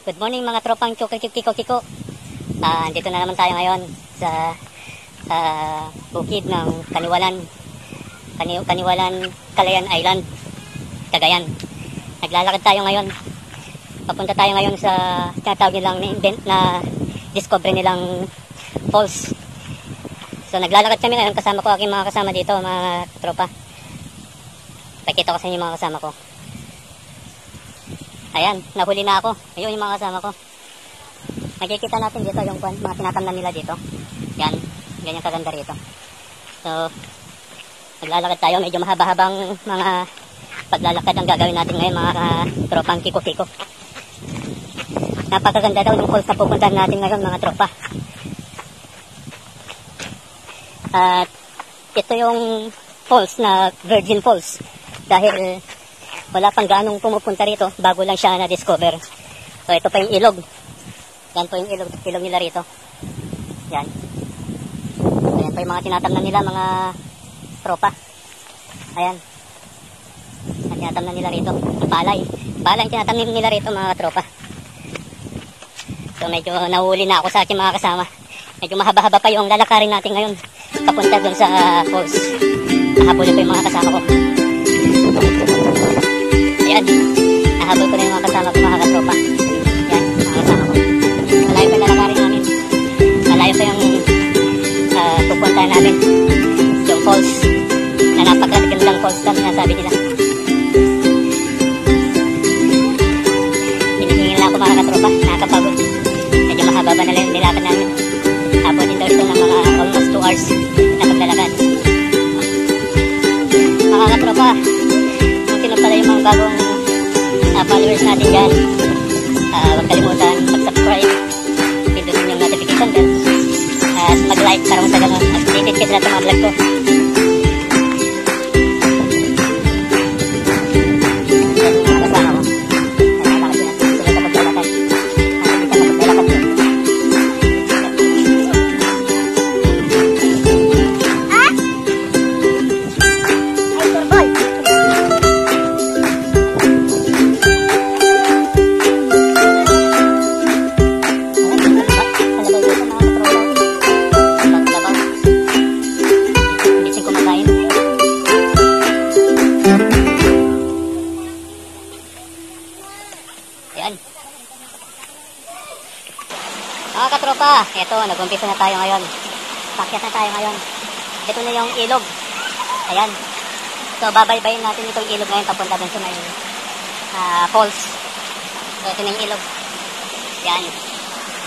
Good morning mga tropang kiko-kiko-kiko. Ah, andito na naman tayo ngayon sa ah, bukid ng Kaniwalan. Kani Kaniwalan, Calayan Island, Cagayan. Naglalakad tayo ngayon. Papunta tayo ngayon sa tinatawag nilang na, na discovery nilang falls. So naglalakad kami ngayon kasama ko aking mga kasama dito, mga tropa. Pakita ko sa inyo mga kasama ko. Ayan, nahuli na ako. Ayun yung mga kasama ko. Nakikita natin dito yung mga tinatamnan nila dito. Yan, ganyan kaganda rito. So, naglalakad tayo. Medyo mahaba-habang mga paglalakad ang gagawin natin ngayon mga uh, tropang kiko-kiko. Napakaganda daw yung falls na pupuntahan natin ngayon mga tropa. At ito yung falls na Virgin Falls. Dahil wala pang gaanong pumupunta rito bago lang siya na-discover. So ito pa yung ilog. Yan po yung ilog, ilog nila rito. Yan. Ayan pa yung mga tinatamnan nila, mga tropa. Ayan. Ang tinatamnan nila rito. Ang palay. Palay yung tinatamnan nila rito mga tropa. So medyo nahuli na ako sa aking mga kasama. Medyo mahaba-haba pa yung lalakarin natin ngayon. Papunta dun sa falls. Nahabulin ko yung mga kasama ko. Ayan. Nahabol ko na yung mga kasama ko mga katropa. Yan, mga kasama ko. Malayo pa lalakarin namin. Malayo pa yung uh, pupuntahan namin. Yung falls. Na napakagandang falls lang sinasabi nila. Hinihingin lang ako mga katropa. Nakakapagod. Medyo mahaba ba na lang yung nilakad namin. Followers natin dyan, uh, huwag kalimutan mag-subscribe, pindutin yung notification bell, at mag-like para at updated kayo sa mga vlog ko. Mga katropa, eto, nag-umpisa na tayo ngayon. Pakyat na tayo ngayon. Ito na yung ilog. Ayan. So, babaybayin natin itong ilog ngayon papunta dun sa may ah, falls. So, ito na yung ilog. Yan.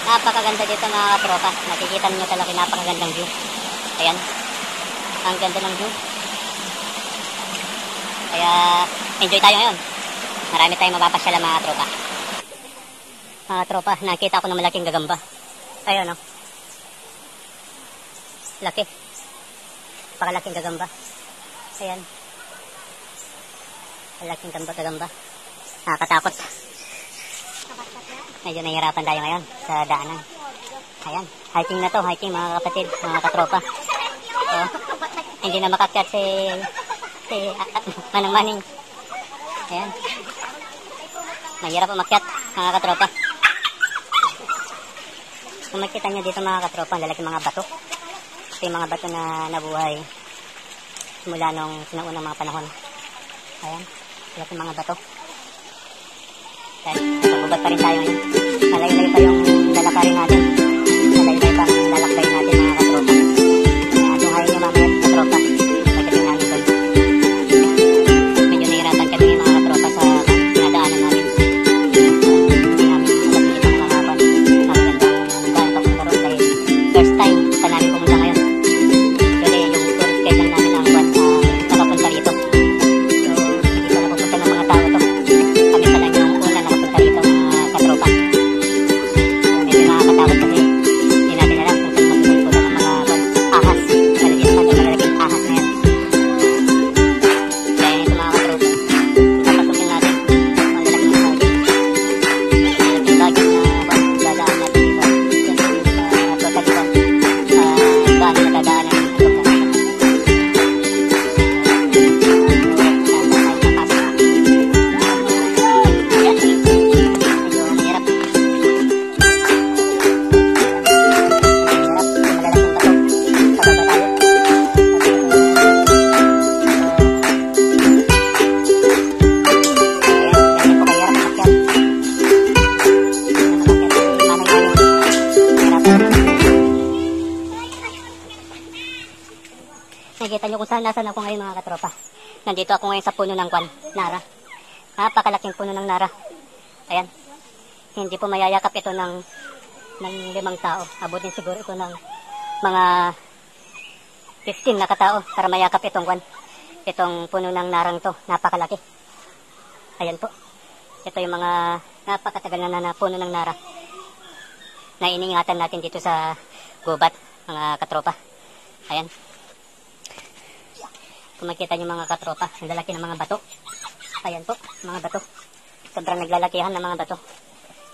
Napakaganda dito mga katropa. Nakikita niyo talaga napakagandang view. Ayan. Ang ganda ng view. Kaya, enjoy tayo ngayon. Marami tayong mapapasyala mga tropa. Mga tropa, nakita ko ng malaking gagamba. Ayun, no? Laki. Pakalaking gagamba. Ayan. Malaking gamba gagamba. Nakakatakot. Medyo nahihirapan tayo ngayon sa daanan. Ayan. Hiking na to. Hiking mga kapatid, mga katropa. So, hindi na makakyat si si Manang Maning. Ayan. Mahirap umakyat, mga katropa. Kung makita nyo dito mga katropa, lalaki mga bato. Ito yung mga bato na nabuhay mula nung sinaunang mga panahon. Ayan, lalaki mga bato. Ayan, pagubat pa rin tayo ngayon. Malaylay pa saan nasan ako ngayon mga katropa. Nandito ako ngayon sa puno ng kwan, Nara. Napakalaking puno ng Nara. Ayan. Hindi po mayayakap ito ng, ng limang tao. Abutin siguro ito ng mga 15 na katao para mayakap itong kwan. Itong puno ng narang to. Napakalaki. Ayan po. Ito yung mga napakatagal na, na, na puno ng nara na iningatan natin dito sa gubat, mga katropa. Ayan. Kung makita niyo mga katropa, ang lalaki ng mga bato. Ayan po, mga bato. Sobrang naglalakihan ng mga bato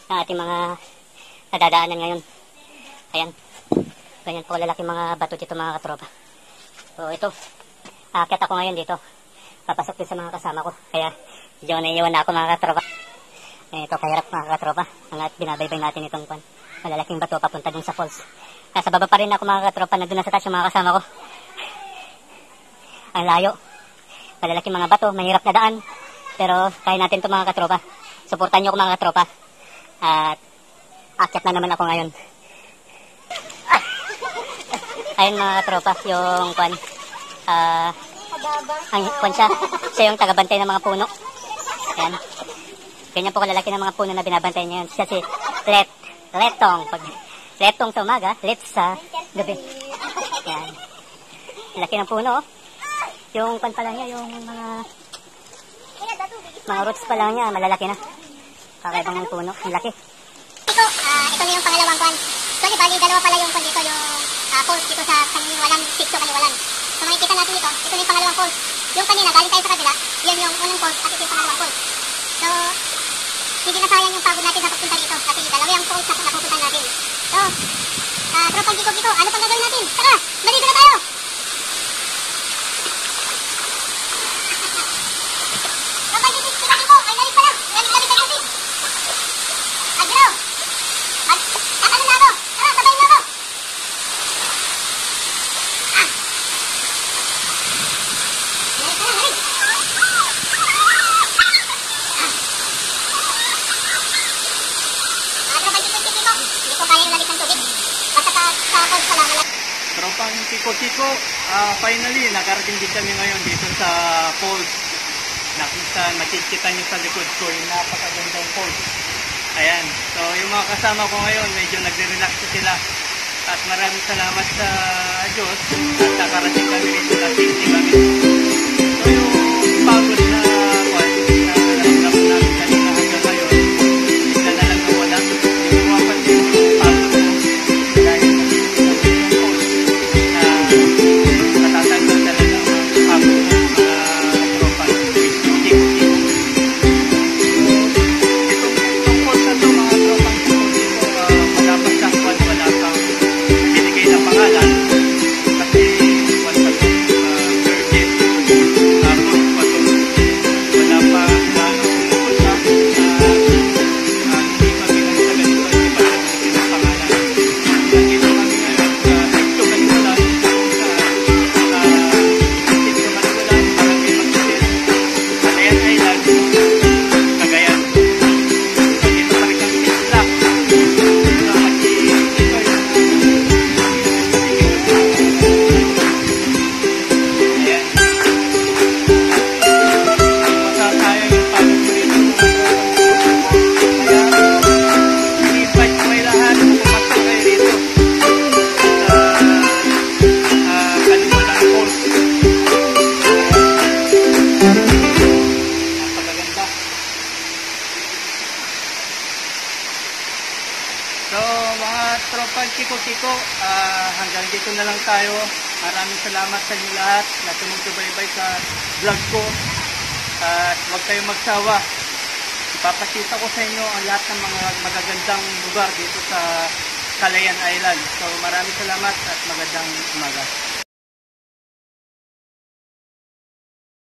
na ating mga nadadaanan ngayon. Ayan. Ganyan po lalaki mga bato dito mga katropa. So ito, akit ako ngayon dito. Papasok din sa mga kasama ko. Kaya medyo naiiwan na ako mga katropa. Eh, ito kahirap mga katropa. Ang binabaybay natin itong kwan. Malalaking bato papunta dun sa falls. Nasa baba pa rin ako mga katropa. Nandun na sa taas yung mga kasama ko. Ang layo. Malalaking mga bato. Mahirap na daan. Pero kaya natin ito mga katropa. Suportan nyo ko mga katropa. At akyat na naman ako ngayon. Ah! Ayun mga katropa. Yung kwan. Ah... ang kwan siya. Siya yung tagabantay ng mga puno. Ayan. Ganyan po kalalaki ng mga puno na binabantay niya. Siya si Let, Letong. Pag Letong sa umaga, Let sa gabi. Yan. Laki ng puno. oh. Yung pan pa lang niya, yung mga mga roots pa lang niya, malalaki na. Kakaibang ng puno. Ang laki. Ito, ah, ito na yung pangalawang kwan. So, di bali, dalawa pala yung kwan dito, yung ah, falls dito sa kaniwalan, sikso kaniwalan. So, makikita natin ito, ito na yung pangalawang falls. Yung kanina, galing tayo sa kabila, yan yung unang falls at ito yung pangalawang falls. So, hindi na sayang yung pagod natin sa pagpunta dito kasi dalawa yung falls na napupuntahan natin. So, ah, tropang kiko-kiko, ano pang gagawin natin? Tara, dali na tayo! Tropang kiko-kiko, ay galing pala, galing galing galing galing. Agro! Mag... At ano na ako? Tara, sabayin mo ako! Ah! Halika na, halika! Ah, tropang kiko-kiko, hindi ko kaya yung lalit ng tubig. Basta sa, sa falls pa lang, wala. Tropang Tiko-Tiko, ah, finally, nakarating din kami ngayon dito sa falls. Na kung saan makikita nyo sa likod ko yung napakagandang falls. Ayan. So, yung mga kasama ko ngayon, medyo nagre-relax na sila. At maraming salamat sa Diyos at nakarating kami dito na safety kami. Dito na lang tayo. Maraming salamat sa inyo lahat na tumusubaybay sa vlog ko. At huwag kayong magsawa. Ipapakita ko sa inyo ang lahat ng mga magagandang lugar dito sa Calayan Island. So, maraming salamat at magandang umaga.